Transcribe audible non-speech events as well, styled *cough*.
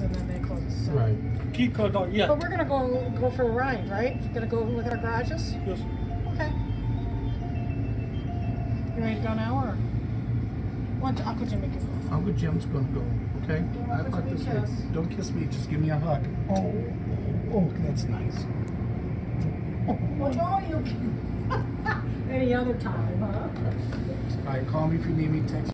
and then they close So. Right. Keep code, oh, yeah. But we're gonna go go for a ride, right? Gonna go look at our garages. Yes. Okay. You ready to go now, or what? Uncle Jim make go. Uncle Jim's gonna go, okay? Don't I kiss like this kiss. Don't kiss me, just give me a hug. Oh, oh, oh that's nice. Well, no, you. *laughs* Any other time, huh? All right, call me if you need me, text